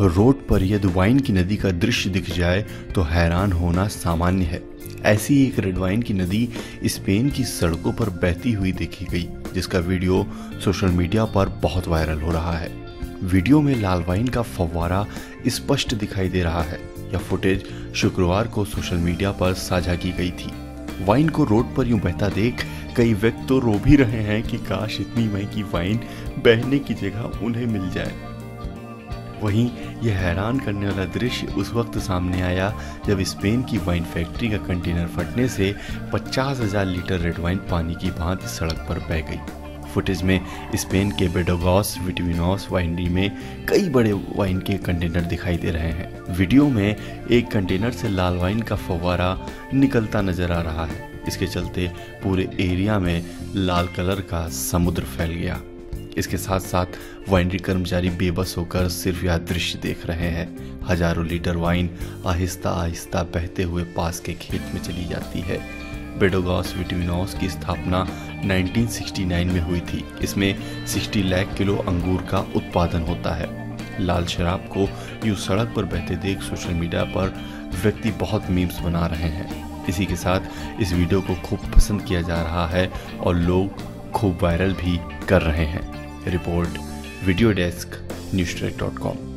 Road पर यदि wine की नदी का दृश्य दिख जाए तो हैरान होना सामान्य है। ऐसी एक रेड वाइन की नदी स्पेन की सड़कों पर बहती हुई देखी गई, जिसका वीडियो सोशल मीडिया पर बहुत वायरल हो रहा है। वीडियो में लाल वाइन का फव्वारा स्पष्ट दिखाई दे रहा है, यह फुटेज शुक्रवार को सोशल मीडिया पर साझा की गई थी। वाइन को रोड पर यूँ बहता देख कई व्यक्ति तो रो भी रहे हैं कि, काश इतनी महँगी वाइन बहने की जगह उन्हें मिल जाए। वहीं यह हैरान करने वाला दृश्य उस वक्त सामने आया जब स्पेन की वाइन फैक्ट्री का कंटेनर फटने से पचास हज़ार लीटर रेड वाइन पानी की भांति सड़क पर बह गई। फुटेज में स्पेन के बेडोगॉस विटविनोस वाइनरी में कई बड़े वाइन के कंटेनर दिखाई दे रहे हैं। वीडियो में एक कंटेनर से लाल वाइन का फवारा निकलता नज़र आ रहा है। इसके चलते पूरे एरिया में लाल कलर का समुद्र फैल गया। इसके साथ साथ वाइनरी कर्मचारी बेबस होकर सिर्फ़ यह दृश्य देख रहे हैं। हज़ारों लीटर वाइन आहिस्ता आहिस्ता बहते हुए पास के खेत में चली जाती है। बेडोगॉस विटविनोस की स्थापना 1969 में हुई थी। इसमें 60 लाख किलो अंगूर का उत्पादन होता है। लाल शराब को यूँ सड़क पर बहते देख सोशल मीडिया पर व्यक्ति बहुत मीम्स बना रहे हैं। इसी के साथ इस वीडियो को खूब पसंद किया जा रहा है और लोग खूब वायरल भी कर रहे हैं। report videodesk newsdirect.com.